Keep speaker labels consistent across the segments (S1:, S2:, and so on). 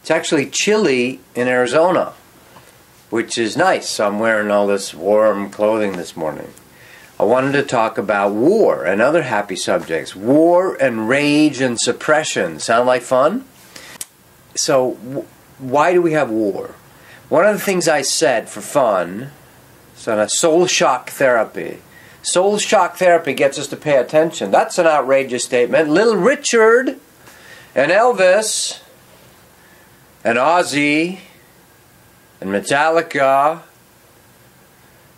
S1: It's actually chilly in Arizona, which is nice. So I'm wearing all this warm clothing this morning. I wanted to talk about war and other happy subjects. War and rage and suppression. Sound like fun? So, why do we have war? One of the things I said for fun, so a soul shock therapy. Soul shock therapy gets us to pay attention. That's an outrageous statement. Little Richard and Elvis and Ozzy and Metallica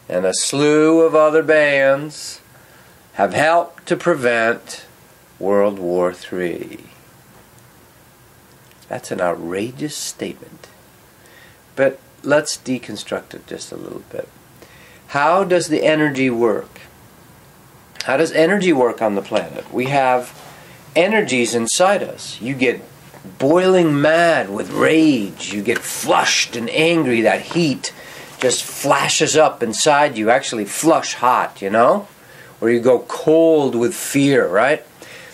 S1: and a slew of other bands have helped to prevent World War III. That's an outrageous statement. But let's deconstruct it just a little bit. How does the energy work? How does energy work on the planet? We have energies inside us. You get boiling mad with rage. You get flushed and angry. That heat just flashes up inside you, actually flush hot, you know? Or you go cold with fear, right?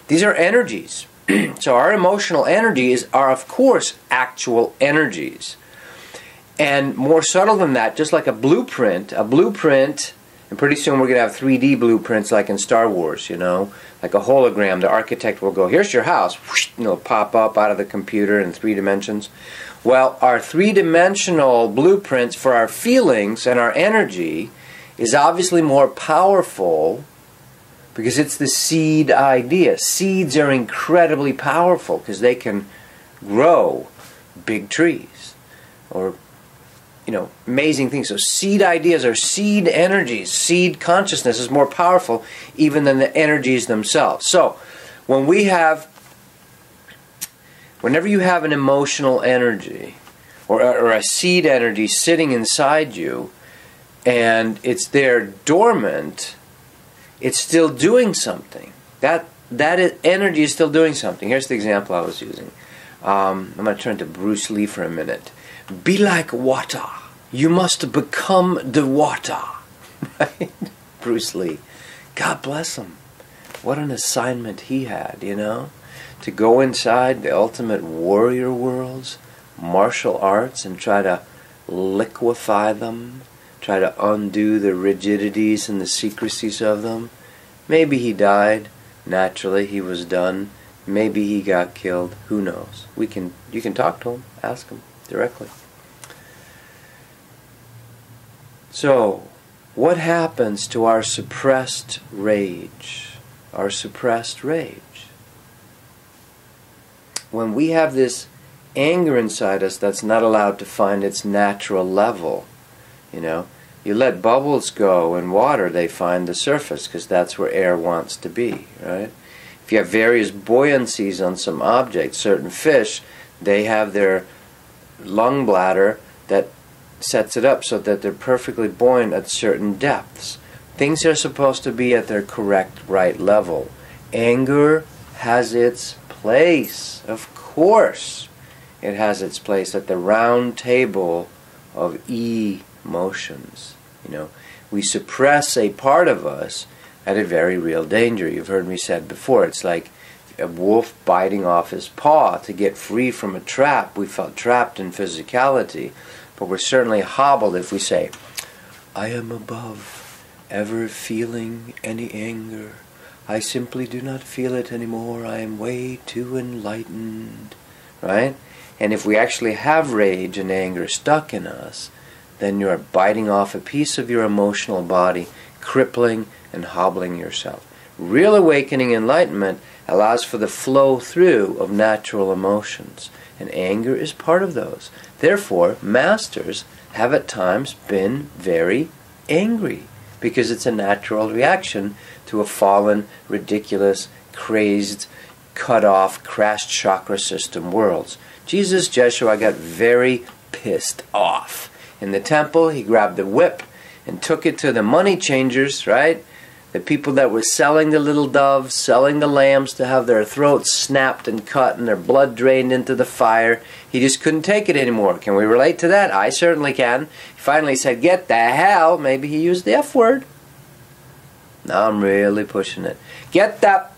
S1: These are energies. so our emotional energies are, of course, actual energies. And more subtle than that, just like a blueprint, a blueprint, and pretty soon we're going to have 3D blueprints like in Star Wars, you know, like a hologram. The architect will go, here's your house, and it'll pop up out of the computer in three dimensions. Well, our three dimensional blueprints for our feelings and our energy is obviously more powerful because it's the seed idea. Seeds are incredibly powerful because they can grow big trees or you know amazing things so seed ideas are seed energies seed consciousness is more powerful even than the energies themselves so when we have Whenever you have an emotional energy or, or a seed energy sitting inside you and it's there dormant, it's still doing something. That that energy is still doing something. Here's the example I was using. Um, I'm going to turn to Bruce Lee for a minute. Be like water. You must become the water. Right? Bruce Lee. God bless him. What an assignment he had, you know? to go inside the ultimate warrior worlds, martial arts, and try to liquefy them, try to undo the rigidities and the secrecies of them. Maybe he died. Naturally, he was done. Maybe he got killed. Who knows? We can. You can talk to him. Ask him directly. So, what happens to our suppressed rage? Our suppressed rage when we have this anger inside us that's not allowed to find its natural level, you know, you let bubbles go in water, they find the surface because that's where air wants to be, right? If you have various buoyancies on some object, certain fish, they have their lung bladder that sets it up so that they're perfectly buoyant at certain depths. Things are supposed to be at their correct right level. Anger has its place. Of course, it has its place at the round table of emotions. You know, we suppress a part of us at a very real danger. You've heard me said before. It's like a wolf biting off his paw to get free from a trap. We felt trapped in physicality, but we're certainly hobbled if we say, "I am above ever feeling any anger." I simply do not feel it anymore. I am way too enlightened. Right? And if we actually have rage and anger stuck in us, then you are biting off a piece of your emotional body, crippling and hobbling yourself. Real awakening enlightenment allows for the flow through of natural emotions, and anger is part of those. Therefore, masters have at times been very angry because it's a natural reaction to a fallen, ridiculous, crazed, cut off, crashed chakra system worlds. Jesus Jeshua got very pissed off. In the temple, he grabbed the whip and took it to the money changers, right? The people that were selling the little doves, selling the lambs to have their throats snapped and cut and their blood drained into the fire. He just couldn't take it anymore. Can we relate to that? I certainly can. He finally said, Get the hell. Maybe he used the F word. Now I'm really pushing it. Get that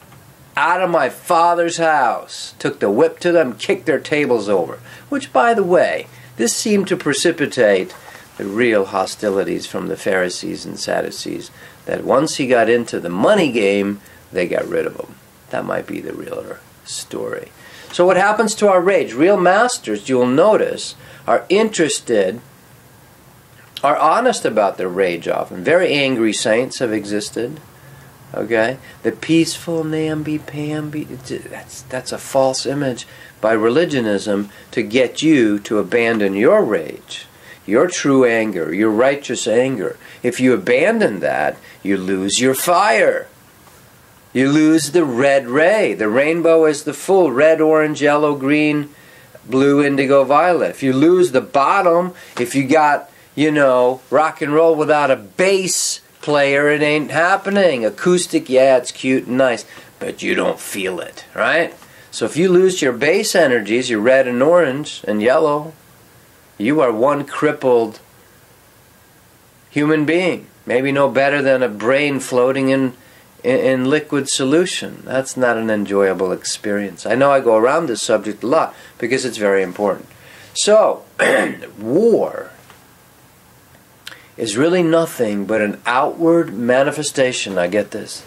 S1: out of my father's house. Took the whip to them, kicked their tables over. Which, by the way, this seemed to precipitate real hostilities from the Pharisees and Sadducees. That once he got into the money game, they got rid of him. That might be the realer story. So, what happens to our rage? Real masters, you'll notice, are interested, are honest about their rage often. Very angry saints have existed. Okay? The peaceful namby-pamby, that's, that's a false image by religionism to get you to abandon your rage, your true anger, your righteous anger. If you abandon that, you lose your fire. You lose the red ray. The rainbow is the full red, orange, yellow, green, blue, indigo, violet. If you lose the bottom, if you got, you know, rock and roll without a bass player, it ain't happening. Acoustic, yeah, it's cute and nice, but you don't feel it, right? So if you lose your bass energies, your red and orange and yellow, you are one crippled human being. Maybe no better than a brain floating in in, in liquid solution. That's not an enjoyable experience. I know I go around this subject a lot because it's very important. So, war is really nothing but an outward manifestation. I get this.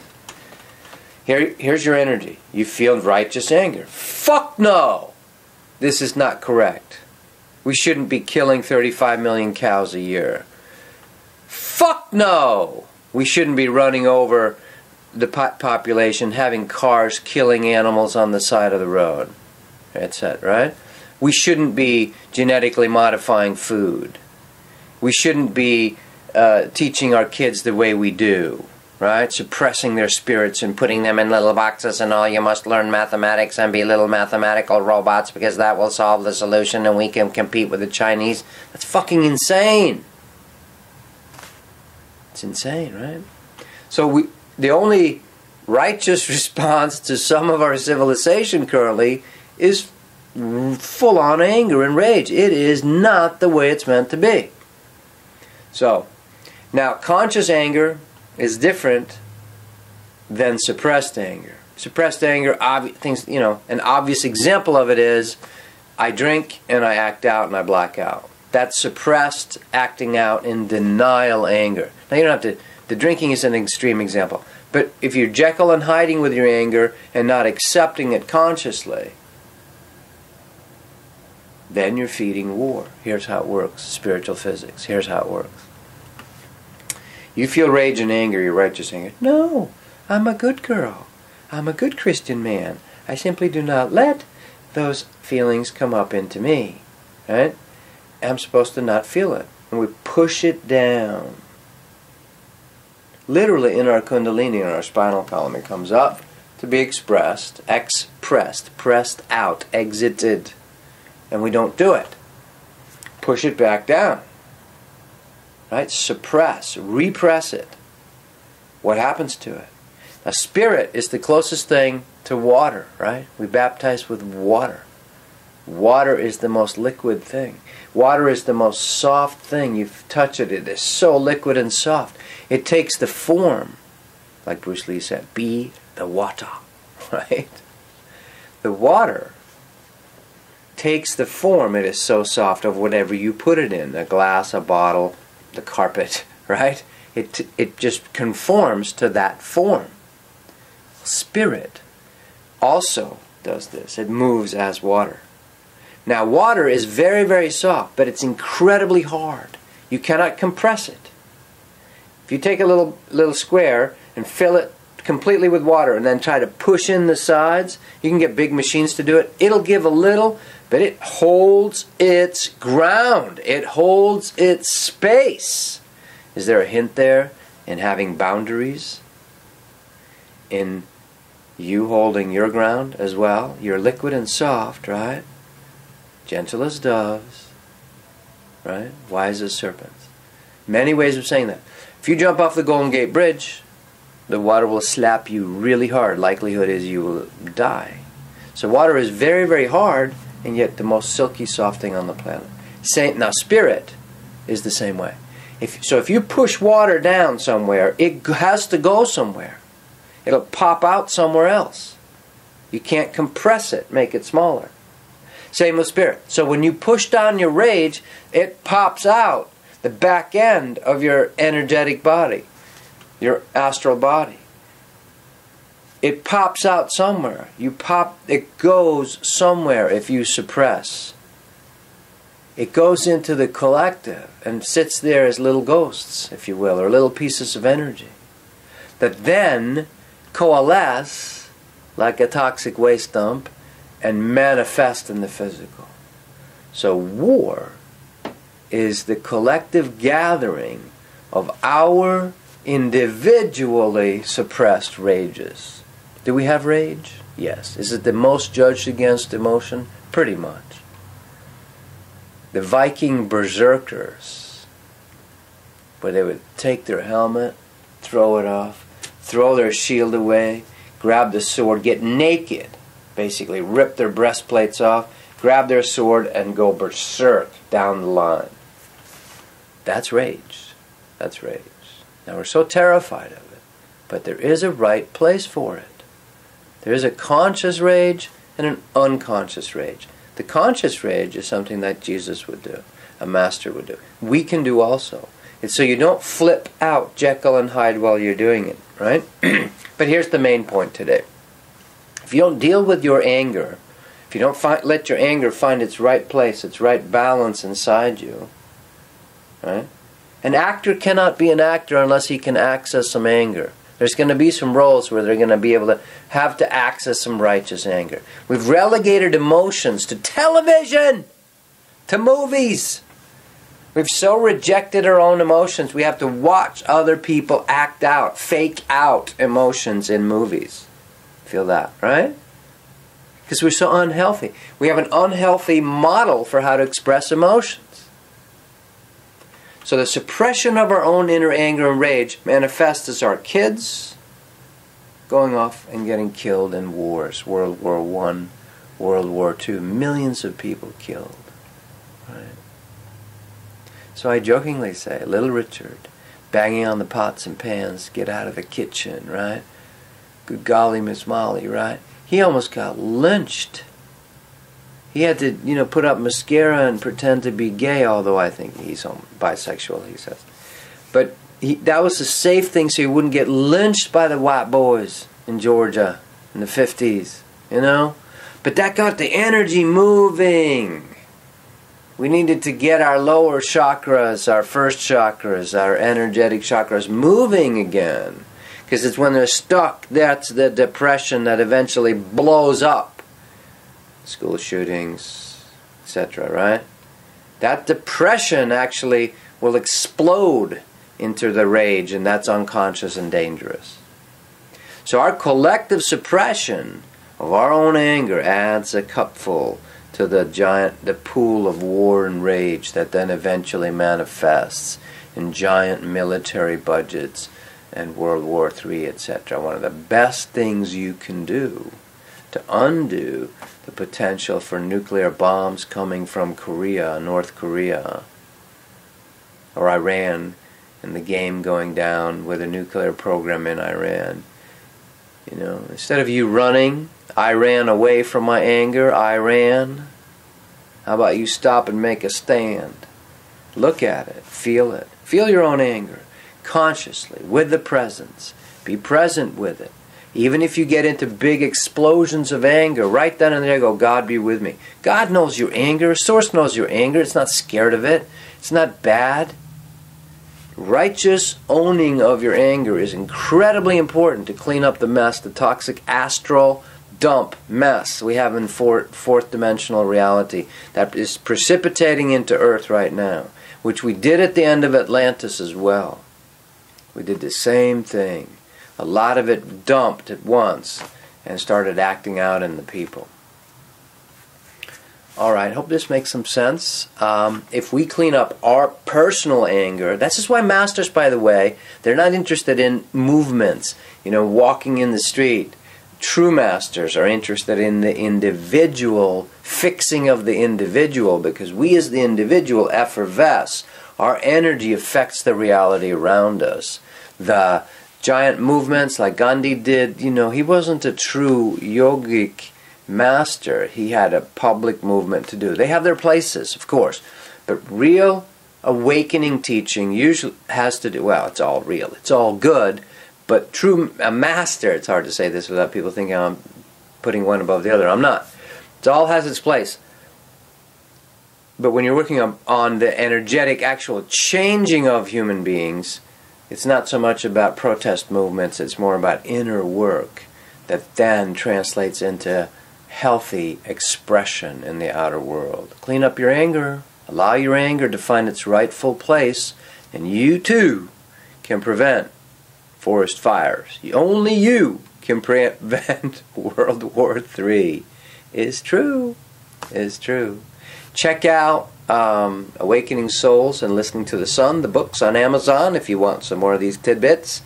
S1: Here, here's your energy. You feel righteous anger. Fuck no! This is not correct. We shouldn't be killing 35 million cows a year. Fuck no! We shouldn't be running over the population having cars killing animals on the side of the road. It, right? We shouldn't be genetically modifying food. We shouldn't be uh, teaching our kids the way we do, right? Suppressing their spirits and putting them in little boxes and all. You must learn mathematics and be little mathematical robots because that will solve the solution and we can compete with the Chinese. That's fucking insane. It's insane, right? So we the only righteous response to some of our civilization currently is full on anger and rage. It is not the way it's meant to be. So, now conscious anger is different than suppressed anger. Suppressed anger, things, you know, an obvious example of it is I drink and I act out and I black out. That's suppressed acting out in denial anger. Now you don't have to the drinking is an extreme example. But if you're Jekyll and hiding with your anger and not accepting it consciously, then you're feeding war. Here's how it works spiritual physics. Here's how it works. You feel rage and anger, you're righteous anger. No, I'm a good girl. I'm a good Christian man. I simply do not let those feelings come up into me. Right? I'm supposed to not feel it. And we push it down literally in our kundalini, in our spinal column. It comes up to be expressed, expressed, pressed out, exited, and we don't do it. Push it back down. Right? Suppress, repress it. What happens to it? A spirit is the closest thing to water, right? We baptize with water. Water is the most liquid thing. Water is the most soft thing. You touch it, it is so liquid and soft. It takes the form, like Bruce Lee said, be the water, right? The water takes the form, it is so soft, of whatever you put it in a glass, a bottle, the carpet, right? It, it just conforms to that form. Spirit also does this, it moves as water. Now, water is very, very soft, but it's incredibly hard. You cannot compress it. If you take a little, little square and fill it completely with water and then try to push in the sides, you can get big machines to do it. It'll give a little, but it holds its ground, it holds its space. Is there a hint there in having boundaries? In you holding your ground as well? You're liquid and soft, right? gentle as doves, right? Wise as serpents. Many ways of saying that. If you jump off the Golden Gate Bridge, the water will slap you really hard. Likelihood is you will die. So water is very, very hard, and yet the most silky, soft thing on the planet. Same, now, spirit is the same way. If, so if you push water down somewhere, it has to go somewhere. It'll pop out somewhere else. You can't compress it, make it smaller. Same with spirit. So when you push down your rage, it pops out the back end of your energetic body, your astral body. It pops out somewhere. You pop it goes somewhere if you suppress. It goes into the collective and sits there as little ghosts, if you will, or little pieces of energy that then coalesce like a toxic waste dump and manifest in the physical. So, war is the collective gathering of our individually suppressed rages. Do we have rage? Yes. Is it the most judged against emotion? Pretty much. The Viking berserkers, where they would take their helmet, throw it off, throw their shield away, grab the sword, get naked, basically rip their breastplates off, grab their sword, and go berserk down the line. That's rage. That's rage. Now we're so terrified of it, but there is a right place for it. There is a conscious rage and an unconscious rage. The conscious rage is something that Jesus would do, a master would do. We can do also. And so you don't flip out Jekyll and Hyde while you're doing it, right? but here's the main point today. If you don't deal with your anger, if you don't let your anger find its right place, its right balance inside you, right? An actor cannot be an actor unless he can access some anger. There's going to be some roles where they're going to be able to have to access some righteous anger. We've relegated emotions to television, to movies. We've so rejected our own emotions, we have to watch other people act out, fake out emotions in movies. Feel that, right? Because we're so unhealthy. We have an unhealthy model for how to express emotions. So the suppression of our own inner anger and rage manifests as our kids going off and getting killed in wars, World War One, World War Two, millions of people killed. Right? So I jokingly say, little Richard, banging on the pots and pans, get out of the kitchen, right? Good golly, Miss Molly, right? He almost got lynched. He had to, you know, put up mascara and pretend to be gay, although I think he's bisexual, he says. But he, that was a safe thing so he wouldn't get lynched by the white boys in Georgia in the 50s, you know? But that got the energy moving. We needed to get our lower chakras, our first chakras, our energetic chakras moving again. Because it's when they're stuck, that's the depression that eventually blows up. School shootings, etc., right? That depression actually will explode into the rage, and that's unconscious and dangerous. So, our collective suppression of our own anger adds a cupful to the giant the pool of war and rage that then eventually manifests in giant military budgets and World War III, etc. One of the best things you can do to undo the potential for nuclear bombs coming from Korea, North Korea, or Iran, and the game going down with a nuclear program in Iran. You know, instead of you running I ran away from my anger. I ran. How about you stop and make a stand? Look at it. Feel it. Feel your own anger consciously with the presence. Be present with it. Even if you get into big explosions of anger, right then and there go, God be with me. God knows your anger. Source knows your anger. It's not scared of it. It's not bad. Righteous owning of your anger is incredibly important to clean up the mess, the toxic astral dump mess we have in fourth, fourth dimensional reality that is precipitating into Earth right now, which we did at the end of Atlantis as well. We did the same thing. A lot of it dumped at once and started acting out in the people. All right, hope this makes some sense. Um, if we clean up our personal anger, that's just why masters, by the way, they're not interested in movements, you know, walking in the street True masters are interested in the individual, fixing of the individual, because we as the individual effervesce. Our energy affects the reality around us. The giant movements like Gandhi did, you know, he wasn't a true yogic master. He had a public movement to do. They have their places, of course, but real awakening teaching usually has to do well, it's all real. It's all good, but true a master, it's hard to say this without people thinking I'm putting one above the other. I'm not. It all has its place. But when you're working on, on the energetic actual changing of human beings, it's not so much about protest movements, it's more about inner work that then translates into healthy expression in the outer world. Clean up your anger, allow your anger to find its rightful place, and you too can prevent forest fires. Only you can prevent World War III. Is true. Is true. Check out um, Awakening Souls and Listening to the Sun, the books on Amazon if you want some more of these tidbits.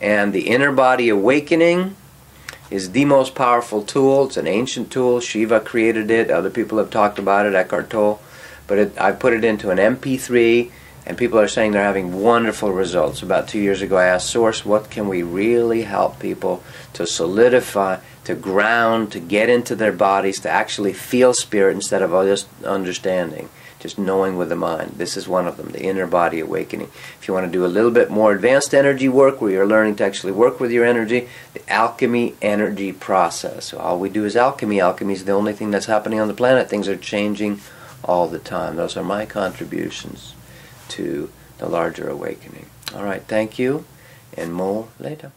S1: And The Inner Body Awakening is the most powerful tool. It's an ancient tool. Shiva created it. Other people have talked about it, Eckhart Tolle. But it, I put it into an MP3, and people are saying they're having wonderful results. About two years ago, I asked Source, what can we really help people to solidify, to ground, to get into their bodies, to actually feel spirit instead of just understanding? Just knowing with the mind. This is one of them, the inner body awakening. If you want to do a little bit more advanced energy work where you're learning to actually work with your energy, the alchemy energy process. So all we do is alchemy. Alchemy is the only thing that's happening on the planet. Things are changing all the time. Those are my contributions to the larger awakening. All right, thank you, and more later.